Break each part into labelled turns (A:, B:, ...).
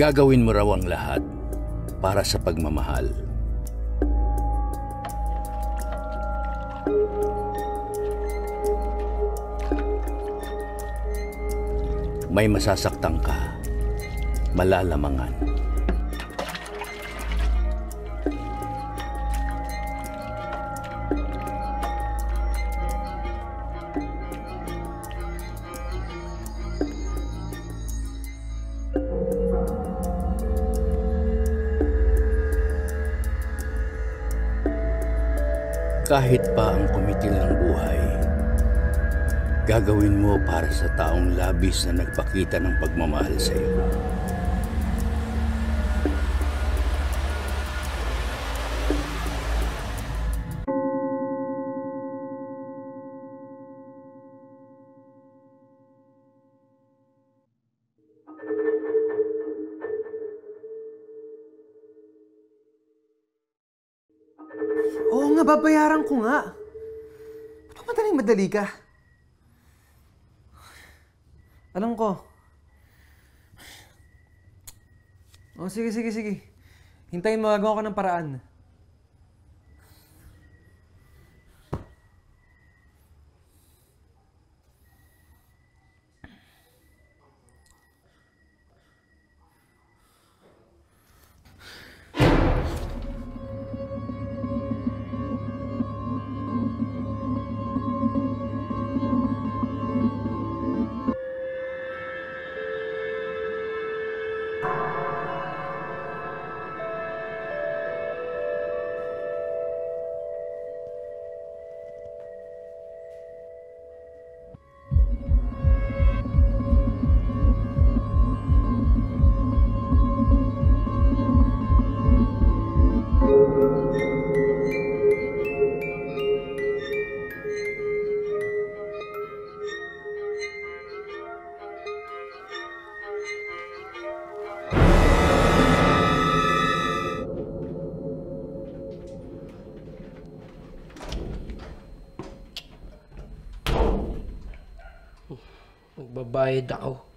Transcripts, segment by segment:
A: Gagawin mo raw ang lahat para sa pagmamahal. May masasaktan ka, malalamangan. Kahit pa ang kumitil ng buhay, gagawin mo para sa taong labis na nagpakita ng pagmamahal sa iyo.
B: Madali ka? Alam ko. Oh, sige, sige, sige. Hintayin mo, gagawa ko ng paraan.
C: Magbabayad ako.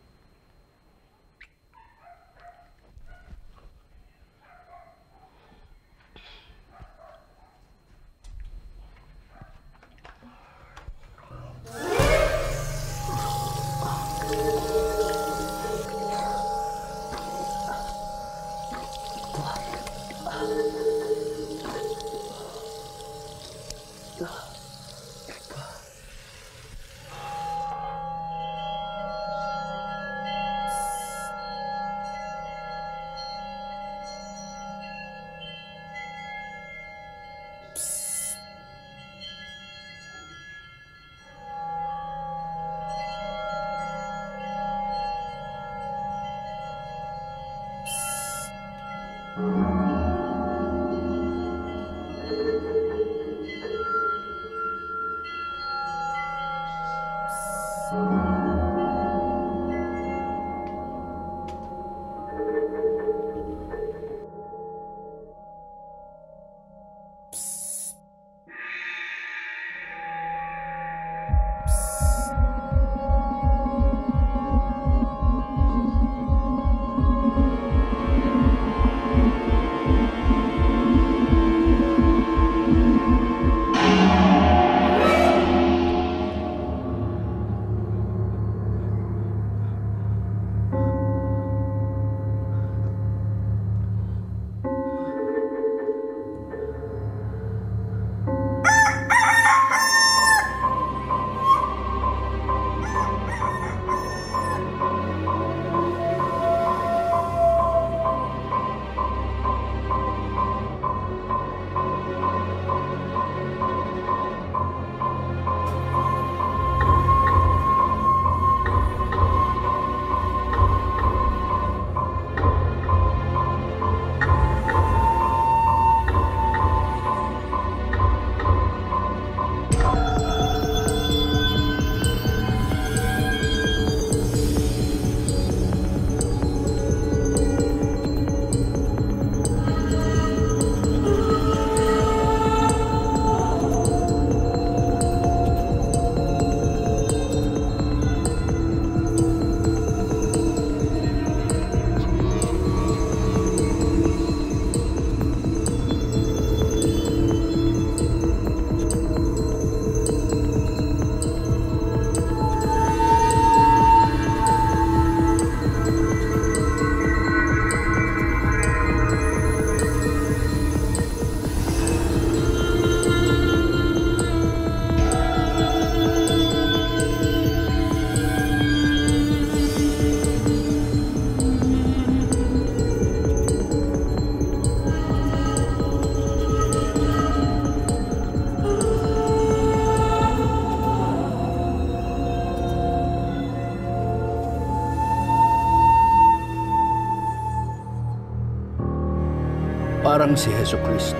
D: Parang si Heso Kristo,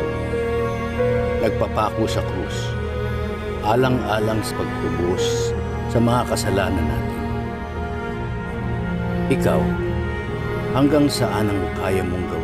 D: nagpapako sa krus, alang-alang sa pagtubos sa mga kasalanan natin. Ikaw, hanggang saan ang kaya mong gawin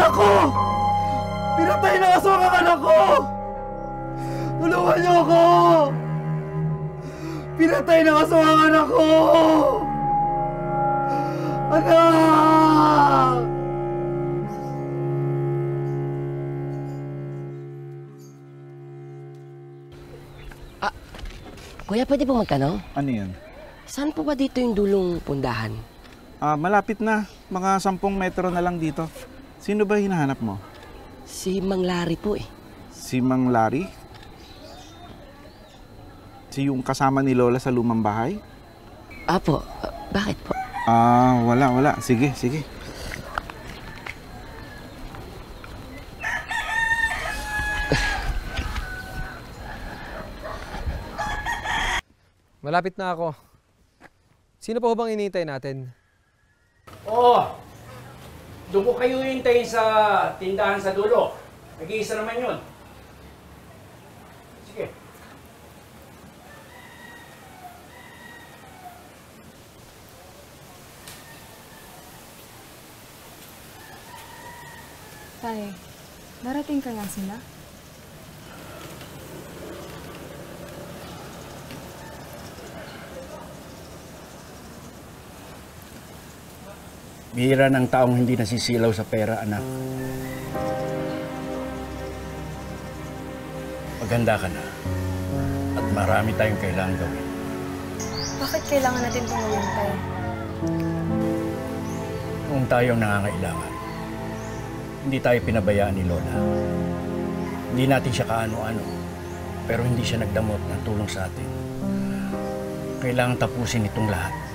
E: Anak
F: ko! Pinatay ng aswang ang anak ko! Tulungan niyo ako! Pinatay ng aswang ang anak ko! Anak!
G: Kuya, pwede po magtanong?
H: Ano yan?
G: Saan po ba dito yung dulong pundahan?
H: Ah, malapit na. Mga sampung metro na lang dito. Sino ba hinahanap mo?
G: Si Mang Larry po eh.
H: Si Mang Larry? Si yung kasama ni Lola sa lumang bahay?
G: Apo, bakit po?
H: Ah, wala, wala. Sige, sige.
F: Malapit na ako. Sino pa ho bang inintay natin?
A: Oo. Doon ko kayo hintayin sa tindahan sa dulo. Nag-iisa naman yun. Sige.
I: Tay, darating ka nga sila?
D: Bihira ng taong hindi nasisilaw sa pera, anak. Maganda ka na. At marami tayong kailangang gawin.
I: Bakit kailangan natin tumulong tayo?
A: Kung tayo ang nangangailangan, hindi tayo pinabayaan ni Lola. Hindi natin siya kaano-ano, pero hindi siya nagdamot ng tulong sa atin. Kailangan tapusin itong lahat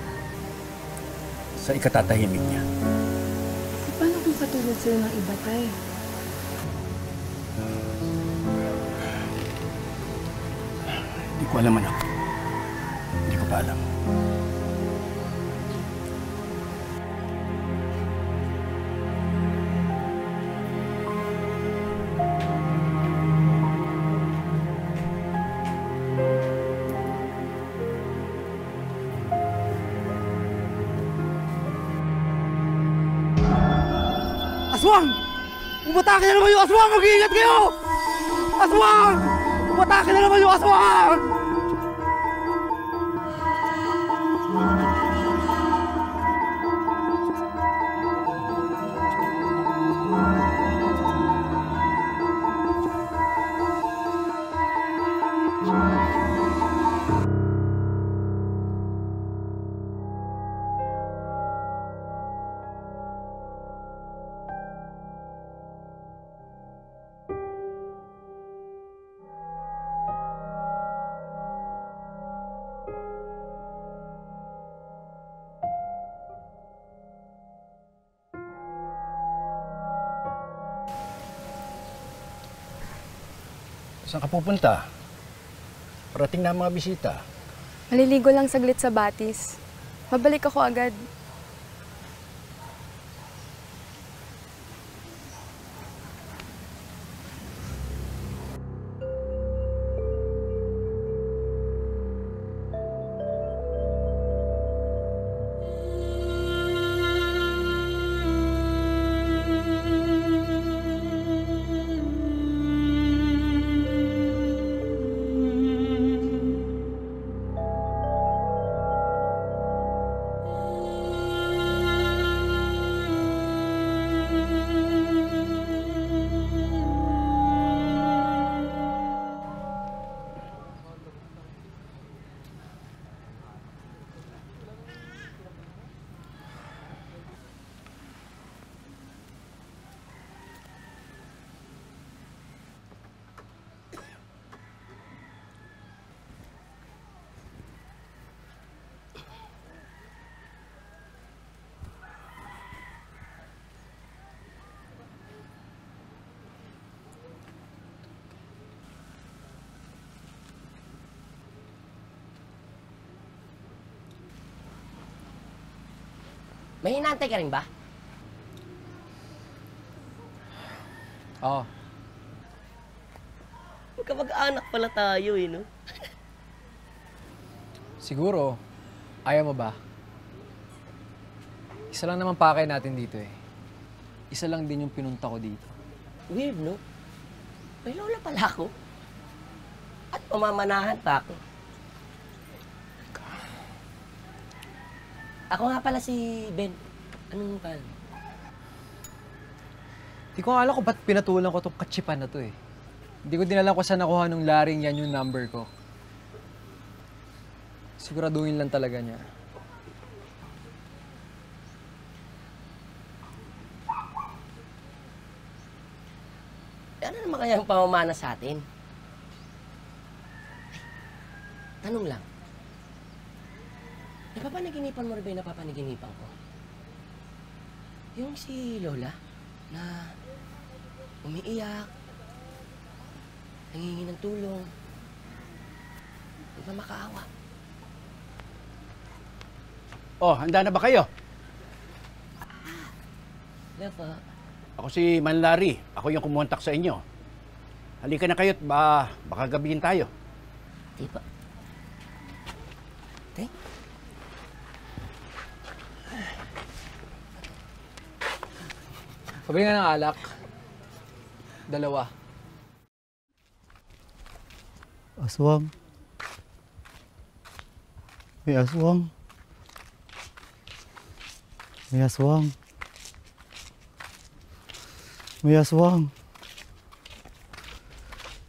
A: sa ikatatahimik niya.
I: Paano kung katulad sila ng iba tayo?
A: Hindi ko alam anak. Hindi ko pa alam.
F: Umatake na naman yung aswang! Mag-iingat kayo! Aswang! Umatake na naman yung aswang!
A: Pupunta? Parating na ang mga bisita.
I: Maliligo lang saglit sa batis. Mabalik ako agad.
G: May hinantay ka rin ba?
B: Oo.
G: Magkamag-anak pala tayo eh, no?
B: Siguro, ayaw mo ba? Isa lang naman pakay natin dito eh. Isa lang din yung pinunta ko dito.
G: Weird, no? May lola pala ako. At pamamanahan pa ako. Ako nga pala si Ben. Anong pangalan? mo?
B: Di ko alam kung ba't pinatulan ko tong katsipan na to eh. Hindi ko din alam kung saan nakuha nung laring yan yung number ko. Siguraduhin lang talaga niya.
G: Ano naman kaya ang pamamana sa atin? Tanong lang. Napapanaginipan mo rin ba yung napapanaginipan ko? Yung si Lola na umiiyak, nangingi ng tulong, hindi pa makaawa.
A: Oh, handa na ba kayo?
G: Ah,
A: Ako si Manlari. Ako yung kumontak sa inyo. Halika na kayo't ba, baka gabihin tayo.
G: di ba?
B: Pabili nga ng alak. Dalawa.
F: Aswang. May aswang. May aswang. May aswang.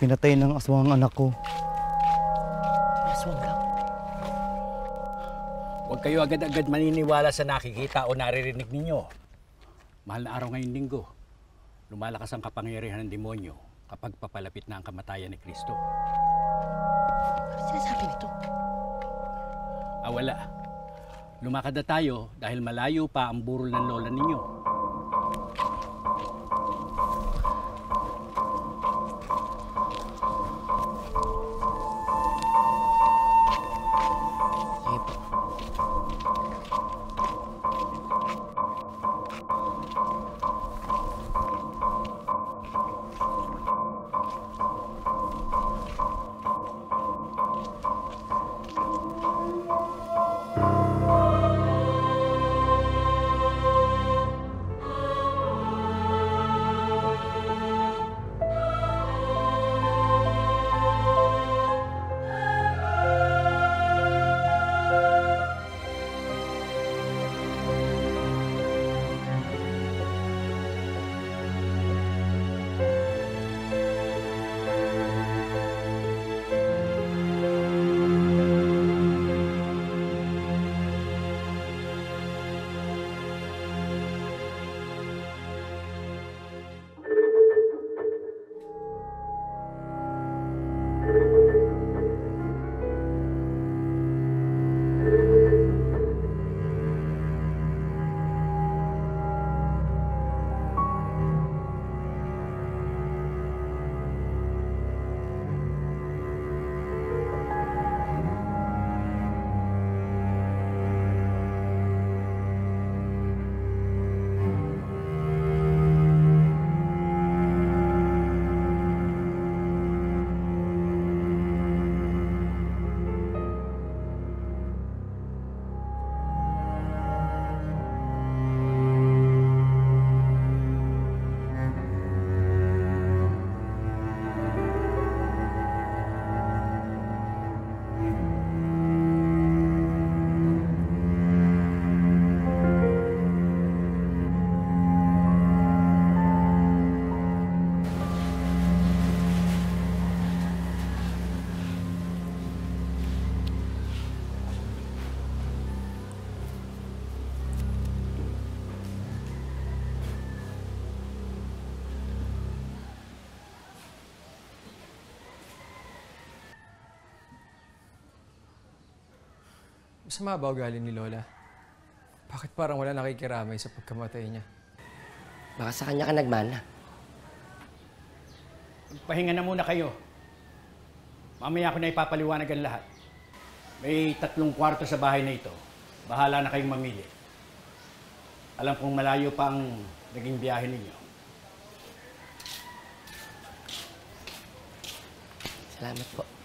F: Pinatay ng aswang ang anak ko.
G: Aswang ka?
A: Huwag kayo agad-agad maniniwala sa nakikita o naririnig ninyo. Mahal na araw ngayong linggo. Lumalakas ang kapangyarihan ng demonyo kapag papalapit na ang kamatayan ni Kristo.
G: Ano sinasabi nito?
A: Ah, wala. Lumakad na tayo dahil malayo pa ang burol ng lola ninyo.
B: Masama ba ugali ni Lola? Bakit parang wala nakikiramay sa pagkamatay niya?
G: Baka sa kanya ka nagmana.
A: Pahinga na muna kayo. Mamaya ko na ipapaliwanag ang lahat. May tatlong kwarto sa bahay na ito. Bahala na kayong mamili. Alam kong malayo pa ang naging biyahe ninyo.
G: Salamat po.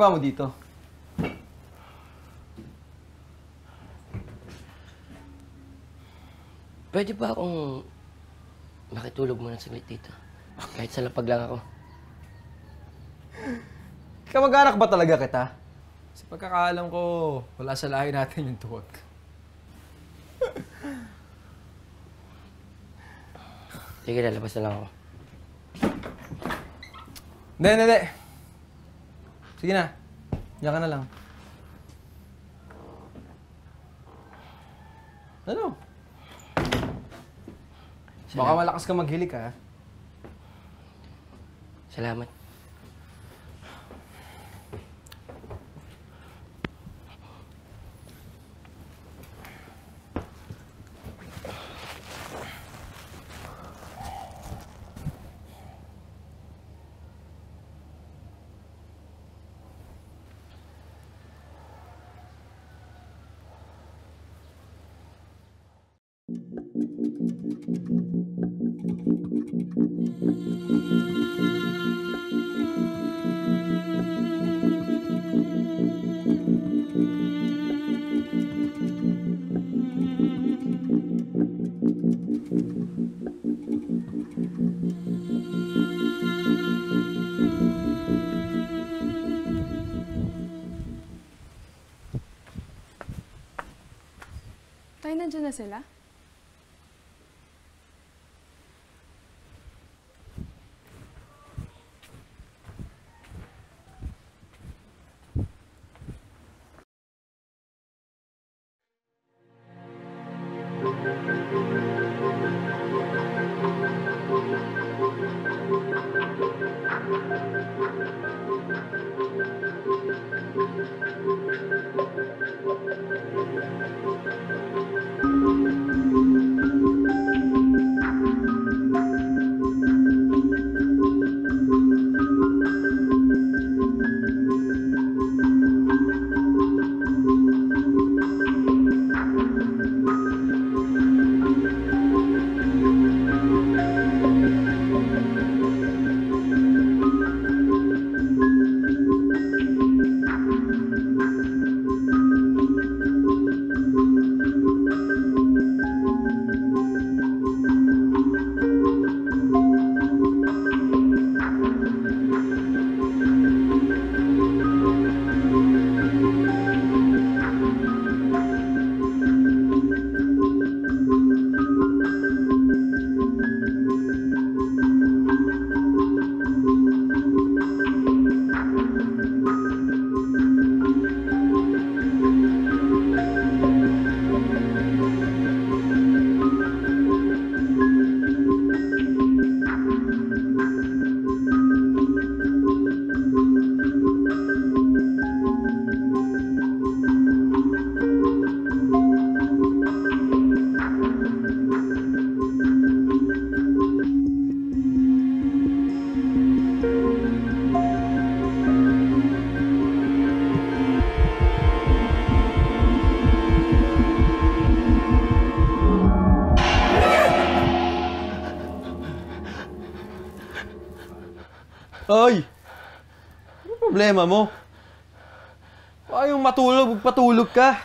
B: Ginagawa mo dito?
G: Pwede ba akong makitulog muna saglit dito? Kahit sa lapag lang ako.
B: Kamag-anak ba talaga kita? Sa pagkakaalam ko, wala sa lahi natin yung tuwag.
G: Sige, lalabas na lang ako.
B: Hindi, hindi, hindi. Sige na. Diyan ka na lang. Ano? Baka malakas ka maghilik ha.
G: Salamat.
F: Hoy! Ano problema mo? Ayaw matulog, magpatulog ka.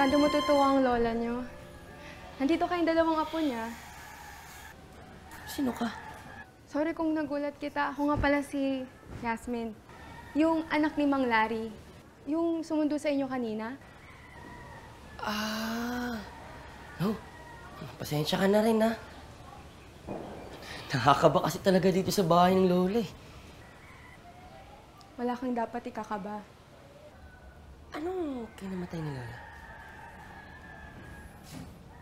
I: Sigurado mo totoo ang lola niyo. Nandito kayong dalawang apo niya.
G: Sino ka?
I: Sorry kung nagulat kita. Ako nga pala si Yasmin. Yung anak ni Mang Larry. Yung sumundo sa inyo kanina.
G: Ah. No. Pasensya ka na rin, ha? Nakakaba kasi talaga dito sa bahay ng lola, eh.
I: Wala kang dapat ikakaba.
G: Anong kinamatay ni lola?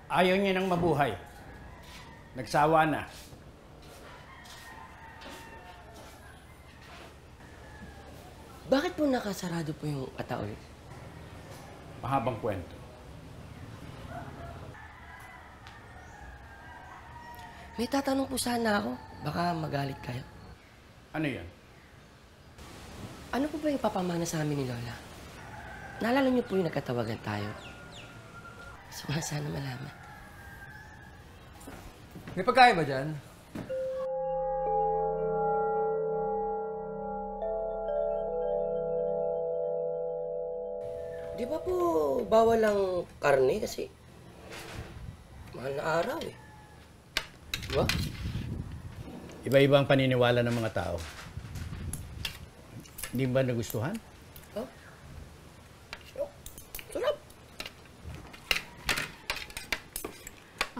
A: Ayaw niya nang mabuhay. Nagsawa na.
G: Bakit po nakasarado po yung ataol?
A: Mahabang kwento.
G: May tatanong po sana ako. Baka magalit kayo.
A: Ano yan?
G: Ano po ba yung papamana sa amin ni Lola? Naalala niyo po yung nagkatawagan tayo? Nga sana malaman.
B: May pagkain ba dyan?
G: Di ba po bawal ang karne kasi mahal na araw eh. Di ba?
A: Iba-iba ang paniniwala ng mga tao. Hindi ba nagustuhan?
G: Oh. Sarap.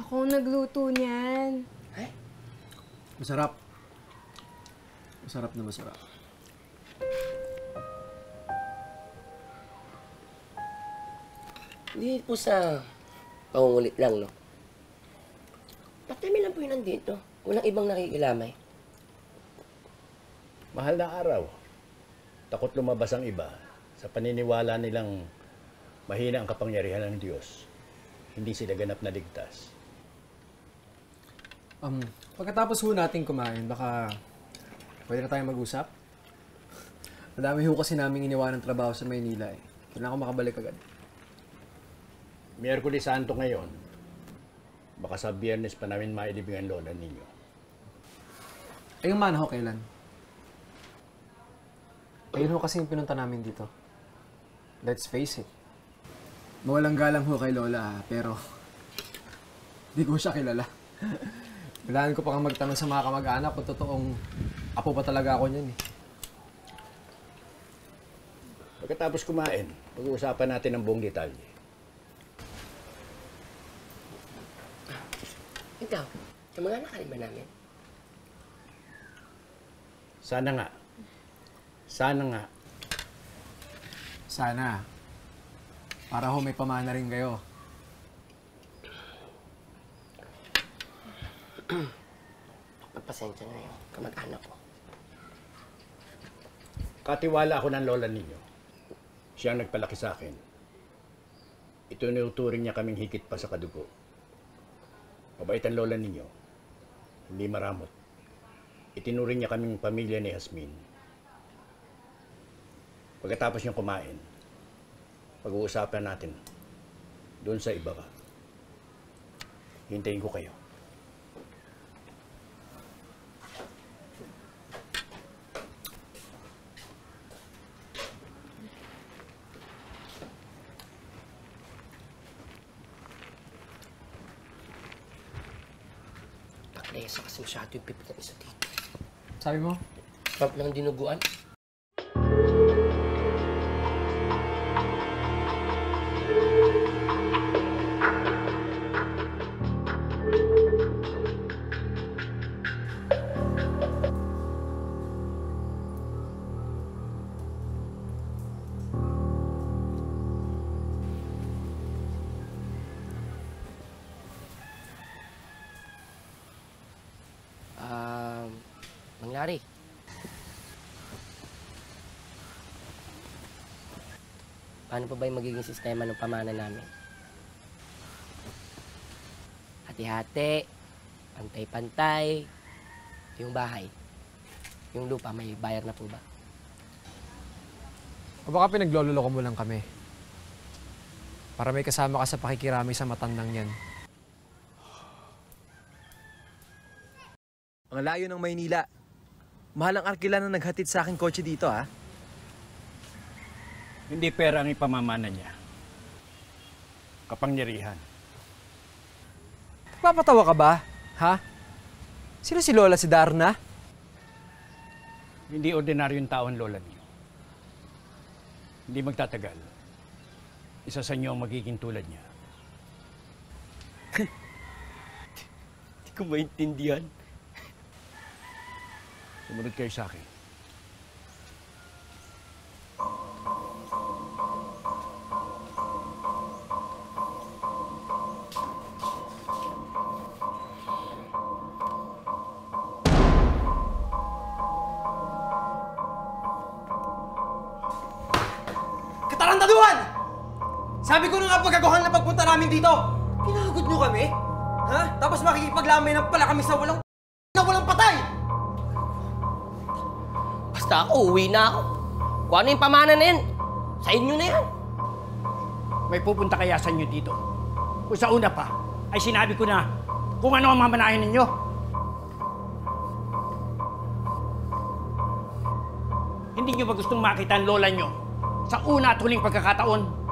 I: Ako nagluto niyan.
G: Ay,
B: Masarap. Masarap na masarap.
G: hindi po sa pangungulit lang, no? Patemi lang po yun nandito. Walang ibang nakikilamay.
A: Mahal na araw. Takot lumabas ang iba sa paniniwala nilang mahina ang kapangyarihan ng Diyos. Hindi sila ganap na ligtas.
B: Um, pagkatapos ho natin kumain, baka pwede na tayong mag-usap? Madami ho kasi namin iniwan ng trabaho sa Maynila eh. Kailangan ko makabalik agad.
A: Miyerkules Santo ngayon, baka sa biyernes pa namin mailibing ang lola ninyo.
B: Ay, yung mana ho kailan? Ayun ho kasi yung pinunta namin dito. Let's face it. Mawalang galang ho kay Lola, ah, pero di ko siya kilala. Kailangan ko pa kang magtanong sa mga kamag-anak kung totoong apo pa talaga ako niyan eh.
A: Pagkatapos kumain, pag-uusapan natin ang buong detalye.
G: Ikaw, kamag-anak ka ba namin?
A: Sana nga. Sana nga.
B: Sana. Para ho may pamana rin kayo.
G: Pagpasensya na yung kamag-anak ko.
A: Katiwala ako ng lola ninyo. Siya ang nagpalaki sa akin. Itunuturing niya kaming higit pa sa kadugo. Mabait ang lola ninyo. Hindi maramot. Itinuring niya kaming pamilya ni Hasmin. Pagkatapos niyang kumain, pag-uusapan natin doon sa iba ka. Hintayin ko kayo.
G: Taklesa kasi masyado yung pipit ng isa dito.
B: Sabi mo?
G: Pump lang dinuguan. Paano pa ba yung magiging sistema ng pamana namin? Hati-hati, pantay-pantay, yung bahay, yung lupa, may bayar na po ba?
B: O baka pinaglololoko mo lang kami. Para may kasama ka sa pakikirami sa matandang yan.
J: Ang layo ng Maynila. Mahal ang arkila na naghatid sa akin kotse dito, ha?
A: Hindi pera ang ipamamana niya. Kapangyarihan.
B: Papatawa ka ba? Ha? Sino si Lola si Darna?
A: Hindi ordinaryong tao ang lola niyo. Hindi magtatagal. Isa sa inyo ang magiging tulad niya.
G: Hindi ko maintindihan.
A: Sumunod kayo sa akin.
J: Dito. Pinagod nyo kami? Ha? Tapos makikipaglamay na pala kami sa walang na walang patay!
G: Basta ako, uwi na ako. Kung ano yung pamana na yan, sa inyo na yan.
A: May pupunta kaya sa inyo dito. Kung sa una pa, ay sinabi ko na kung ano ang mamanahin ninyo. Hindi nyo ba gustong makita ang lola nyo sa una at huling pagkakataon?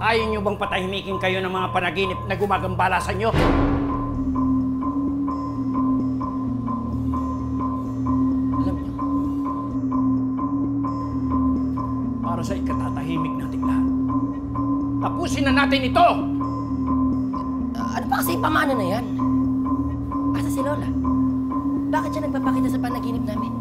A: Ayaw nyo bang patahimikin kayo ng mga panaginip na gumagambala sa inyo?
G: Alam niyo,
A: Para sa ikatatahimik nating lahat. Tapusin na natin ito!
G: ano pa kasi pamana na yan? Asa si Lola? Bakit siya nagpapakita sa panaginip namin?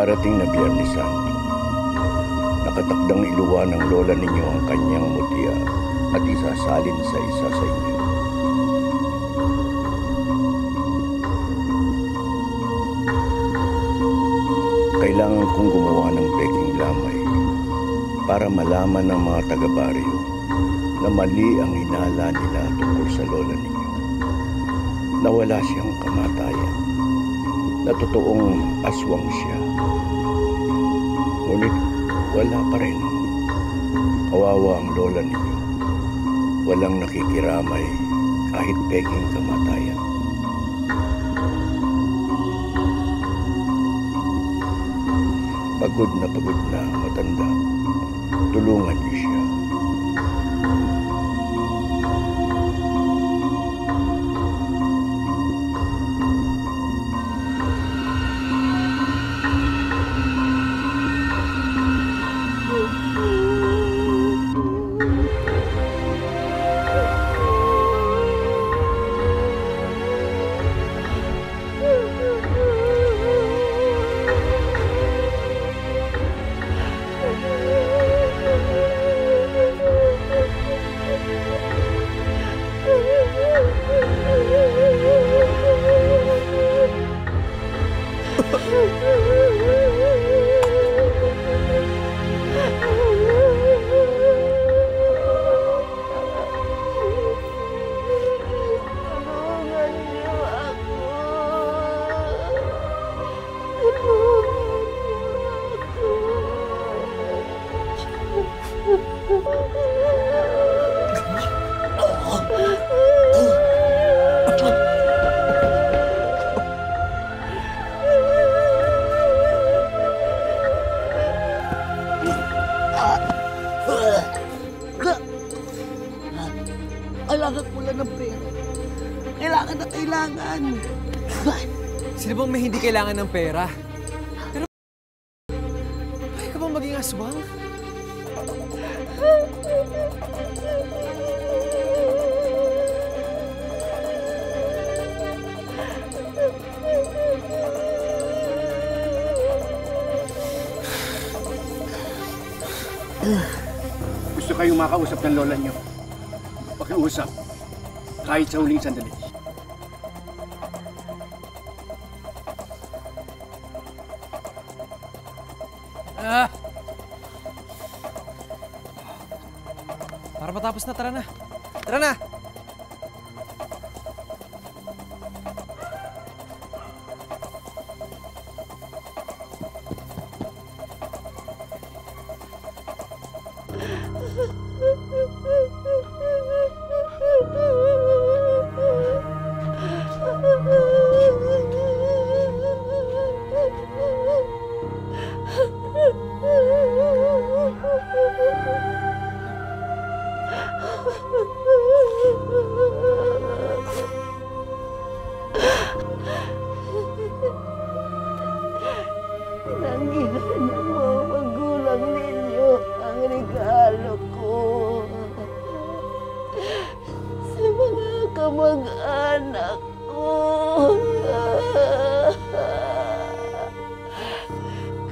D: Darating na Biyernes Santo, nakatakdang iluwa ng lola ninyo ang kanyang mutya at isasalin sa isa sa inyo.
A: Kailangan kong gumawa ng peking lamay para malaman ng mga taga-baryo na mali ang hinala nila tungkol sa lola ninyo. Na wala siyang kamatayan. Na totoong aswang siya. Ngunit wala pa rin. Kawawa ang lola ninyo. Walang nakikiramay kahit peking kamatayan. Pagod na pagod na matanda.
C: Kailangan ng pera?
B: Pero... Ay ka bang maging aswang?
K: Gusto kayong makausap ng lola niyo. Pakiusap. Kahit sa huling sandali.
B: Matapos na, tara na.
E: Kamag-anak ko.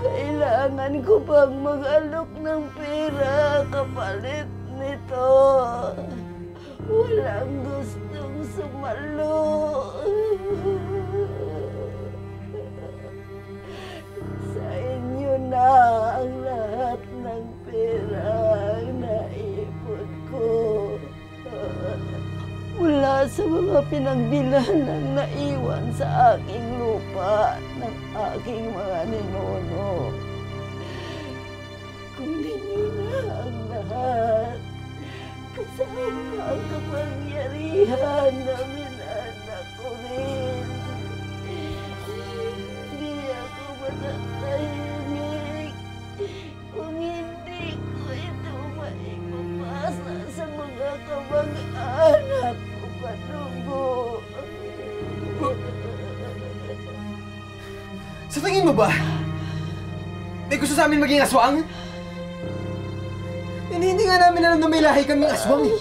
E: Kailangan ko bang mag-alok ng pera kapalit nito? Walang gustong sumalo. Sa inyo na Sa mga pinagbilan ng naiwan sa aking lupa ng aking mga ninuno. Kunin niyo na ang lahat. Kasama ang kapangyarihan na minanak ko rin.
B: Tingin mo ba? May gusto sa amin maging aswang? Hindi, hindi nga namin alam na may lahi kaming aswang eh.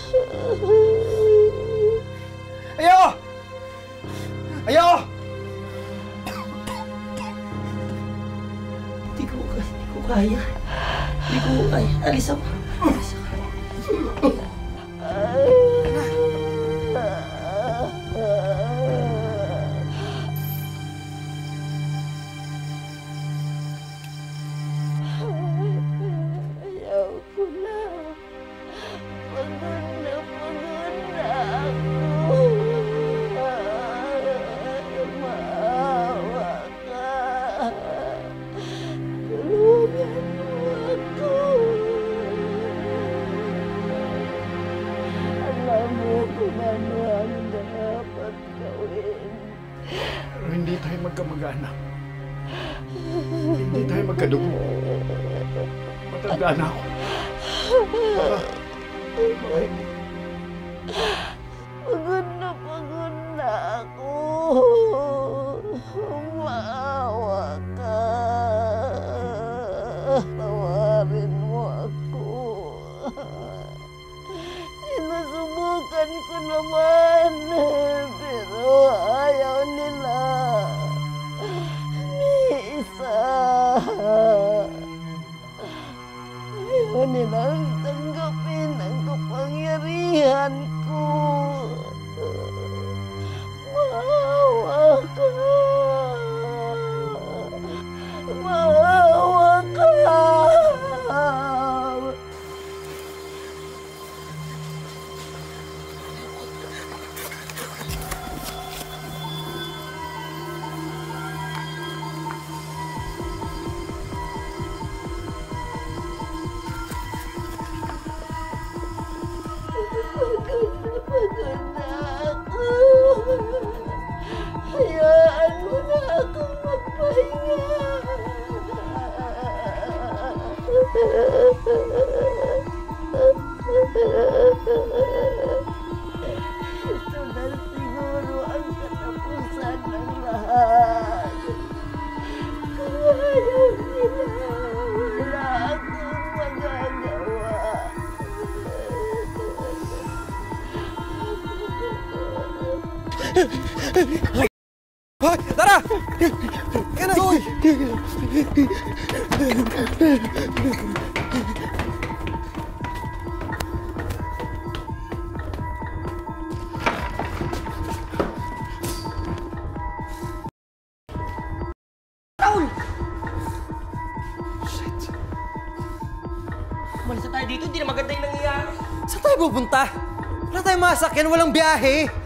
B: Ayo! Ayo!
C: Hindi ko, hindi ko kaya. Hindi ko kaya. Alis ako. Alis ako.
E: Ako.
G: Masakyan, walang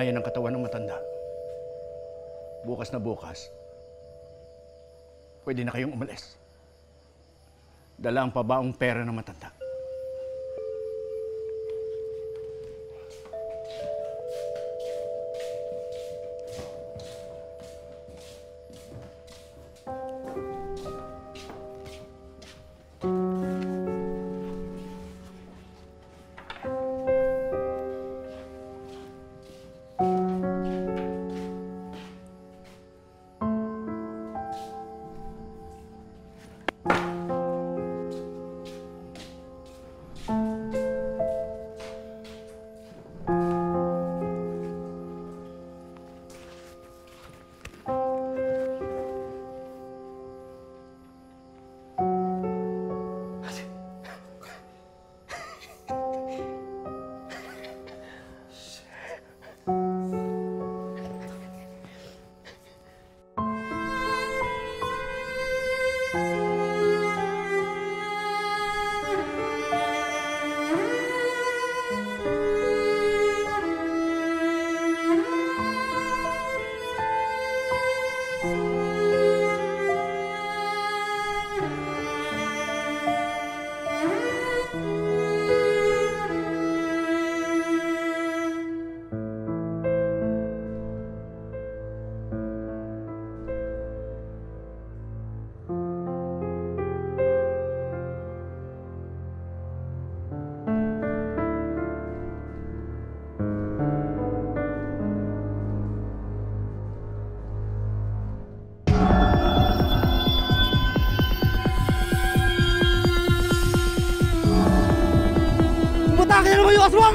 A: Hindi na kinaya ng katawan ng matanda. Bukas na bukas, pwede na kayong umalis. Dala ang pabaong pera ng matanda.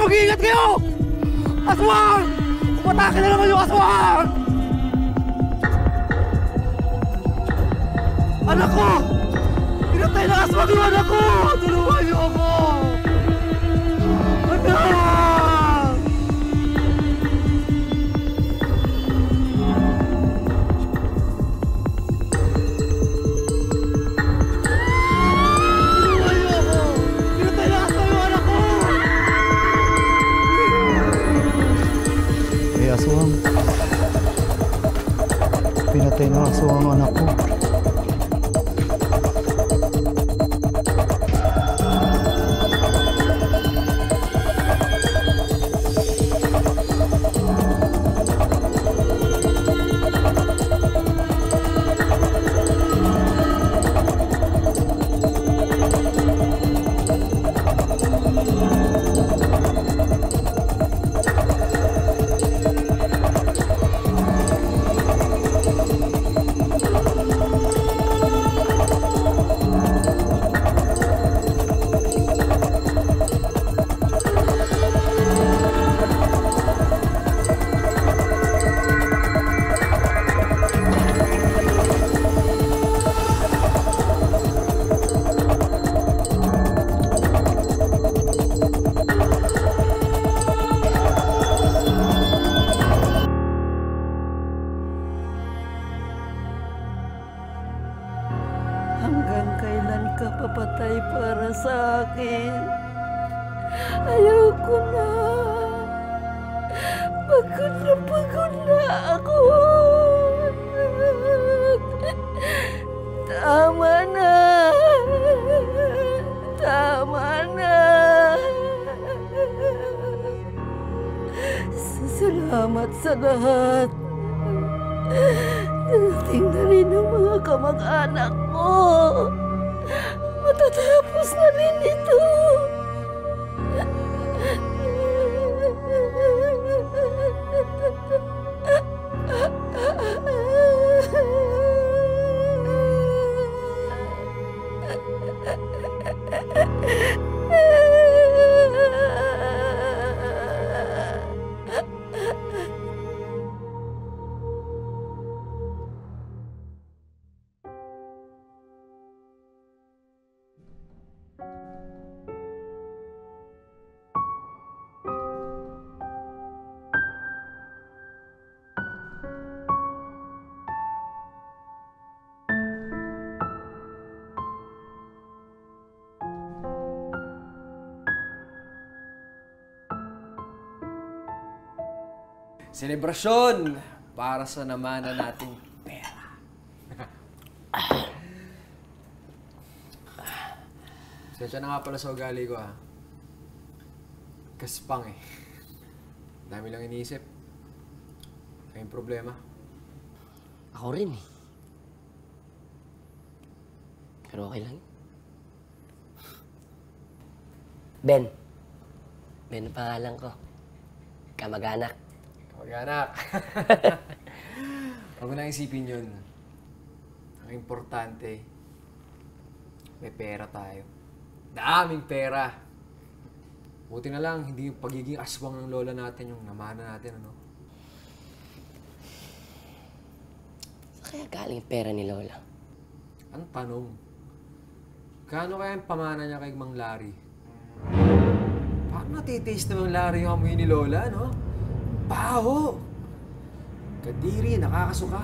F: Mag-iingat kayo! Aswang! Umatake na naman yung aswang! Anak ko! Pinatay ng aswang yung anak ko! Tulungan niyo ako! Pinatay ng aswang
E: ang anak
B: Selebrasyon para sa namana nating pera. Sensya na nga pala sa ugali ko ah. Kaspang eh. Dami lang iniisip. Kayong problema.
G: Ako rin eh. Pero okay lang. Ben. Ben ang pangalan ko. Kamag-anak.
B: Kamag-anak. Huwag mo na isipin yun. Ang importante, may pera tayo. Daming pera. Buti na lang, hindi yung pagiging aswang ng lola natin, yung namana natin, ano?
G: Saan kaya galing pera ni Lola?
B: Ang tanong, gaano kaya yung pamana niya kay Mang Larry? Paano natitaste ng Mang Larry yung amoy ni Lola, no? Baho! Kadiri, nakakasuka.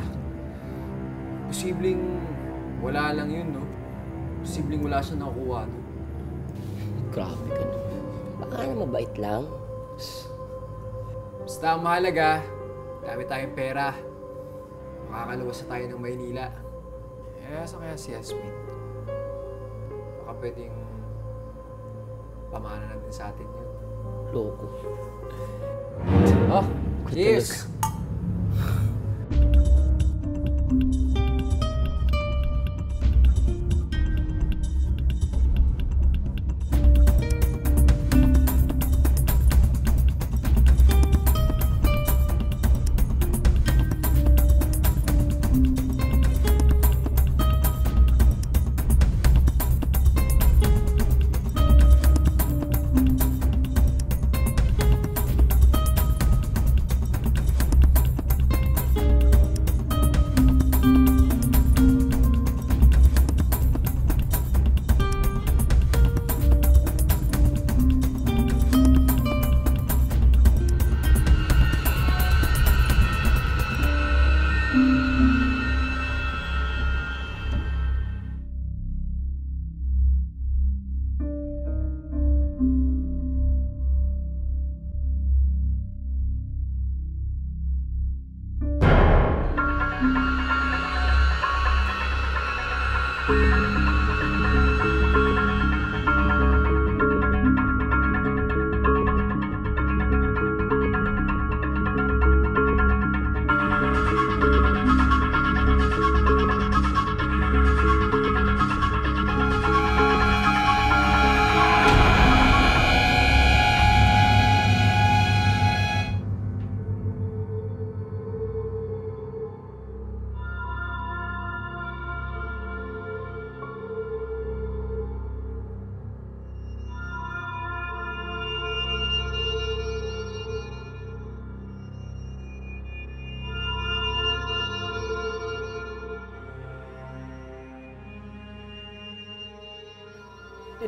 B: Posibleng wala lang yun, no? Posibleng wala siya nakukuha, no?
G: Grabe ka naman. Baka na mabait lang.
B: Basta ang mahalaga, dami tayong pera. Makakaluwas na tayo ng Maynila. Eh, asa kaya si Yasmin? Baka pwedeng pamana natin sa atin yun.
G: Loko.
B: Oh,
G: Good
B: cheers!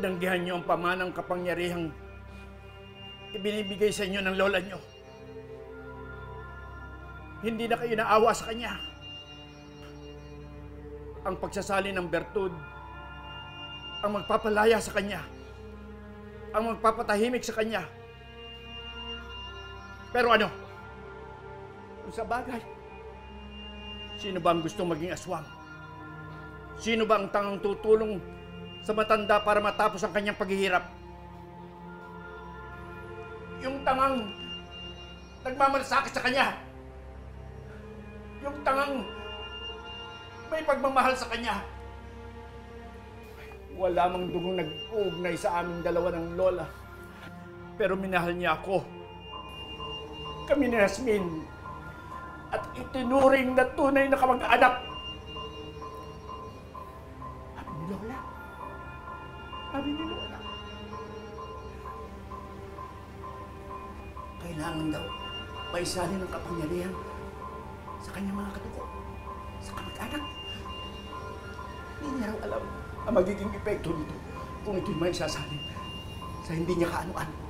A: Tinanggihan niyo ang pamanang kapangyarihang ibinibigay sa inyo ng lola niyo. Hindi na kayo naawa sa kanya. Ang pagsasali ng bertud, ang magpapalaya sa kanya, ang magpapatahimik sa kanya. Pero ano? Kung sa bagay, sino ba ang gustong maging aswang? Sino ba ang tangang tutulong sa matanda para matapos ang kanyang paghihirap? Yung tangang nagmamalasakit sa kanya. Yung tangang may pagmamahal sa kanya. Wala mang dugong nag-uugnay sa aming dalawa ng lola. Pero minahal niya ako. Kami ni Yasmin. At itinuring na tunay na kamag-anak. Sabi ni Lola. Kailangan daw paisali ng kapangyarihan sa kanyang mga katuko, sa kamag-anak. Hindi niya alam ang magiging epekto nito kung ito'y may sasalin sa hindi niya kaano-ano.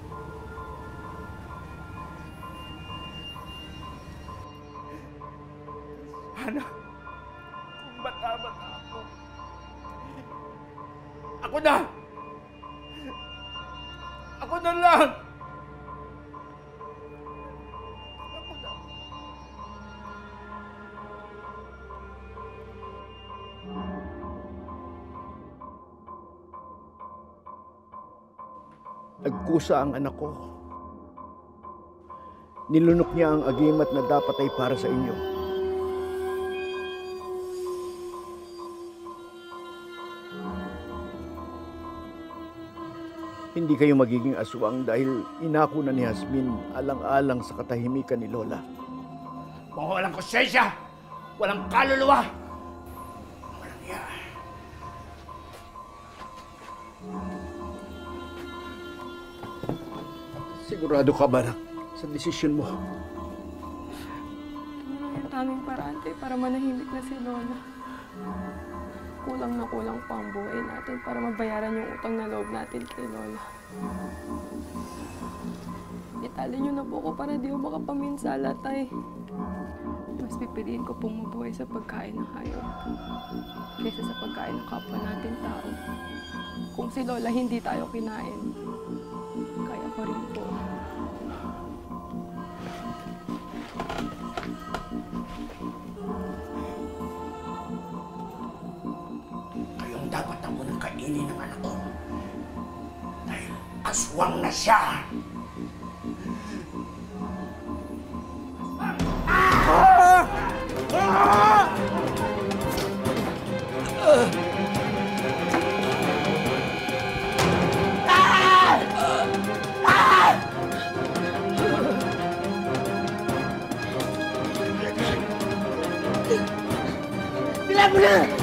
A: Nagkusa ang anak ko. Nilunok niya ang agimat na dapat ay para sa inyo. Hindi kayo magiging aswang dahil inako na ni Hasmin alang-alang sa katahimikan ni Lola.
L: Mga walang konsensya! Walang kaluluwa!
A: Sigurado ka ba na sa desisyon mo?
M: Ang taming paraan tayo para manahimik na si Lola. Kulang na kulang pa ang buhay natin para mabayaran yung utang na loob natin kay Lola. Itali niyo na po ko para di ko makapaminsala, tay. Mas pipiliin ko pong mabuhay sa pagkain ng hayop kaysa sa pagkain ng kapwa natin tao. Kung si Lola hindi tayo kinain, kaya ko rin po.
L: Aswang na siya!
I: Tara!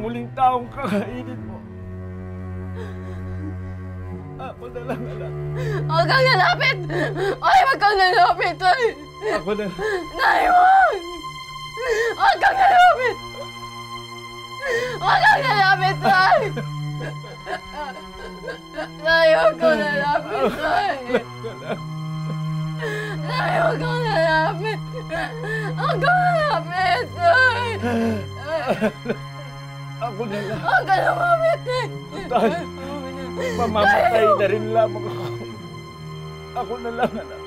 L: Ang huling taong kakainin mo. Ako na lang, anak.
M: Huwag kang lalapit! Ay, huwag kang lalapit, tay!
N: Ako na.
I: Nay, wag! Huwag kang lalapit! Huwag kang lalapit, Nay! Nay, huwag kang lalapit, Nay! Nay, huwag kang lalapit! Huwag kang lalapit, Nay!
N: Ako na lang.
I: Huwag kang lumapit, Nay!
N: Tay, mamamatay na rin lamang ako. Ako na lang, anak.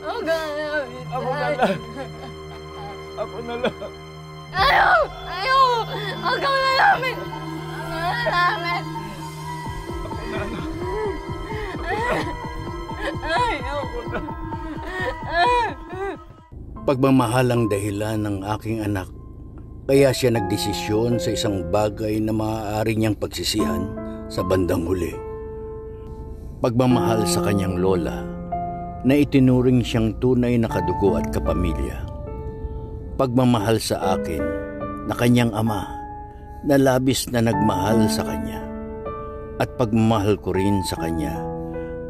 I: Huwag kang lalapit,
N: Ako na lang. Ako na lang.
I: Ayaw! Ayaw! Huwag kang lalapit! Huwag kang lalapit! Ayaw!
A: Pagmamahal ang dahilan ng aking anak, kaya siya nagdesisyon sa isang bagay na maaari niyang pagsisihan sa bandang huli. Pagmamahal sa kanyang lola, na itinuring siyang tunay na kadugo at kapamilya. Pagmamahal sa akin, na kanyang ama, na labis na nagmahal sa kanya. At pagmamahal ko rin sa kanya,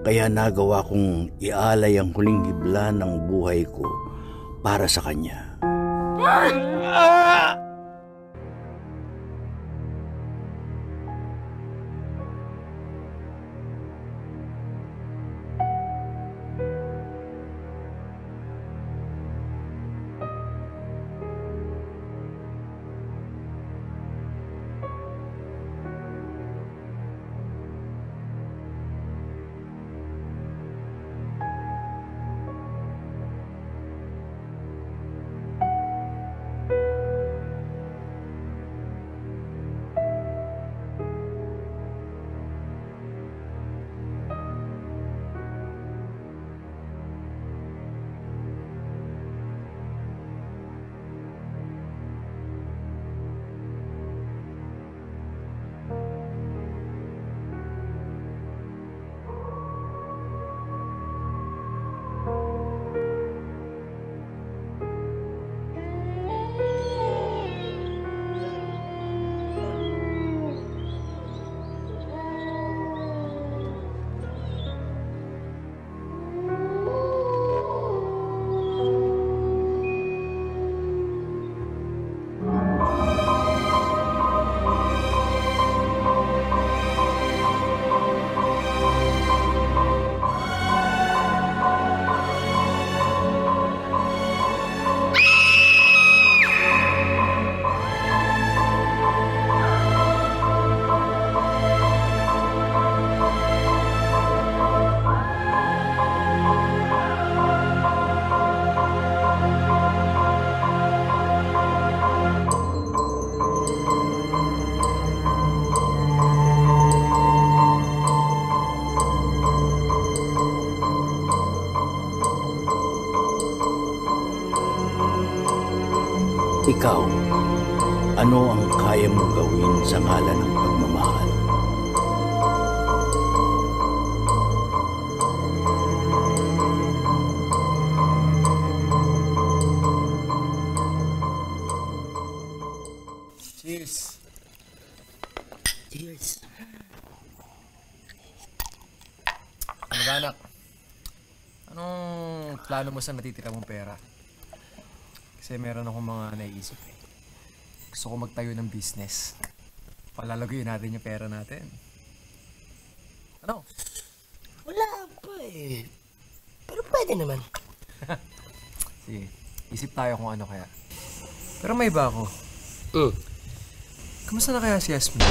A: kaya nagawa kong ialay ang huling hibla ng buhay ko para sa kanya. Ikaw, ano ang kaya mong gawin sa ngalan ng pagmamahal?
B: Cheers!
G: Cheers.
B: Mag-anak, anong plano mo sa natitira mong pera? Kasi meron akong mga naiisip eh. Gusto ko magtayo ng business. Palalaguin natin yung pera natin. Ano?
G: Wala pa eh. Pero pwede naman.
B: Sige, isip tayo kung ano kaya. Pero may iba ako.
G: Mm.
B: Kamusta na kaya si Yasmin?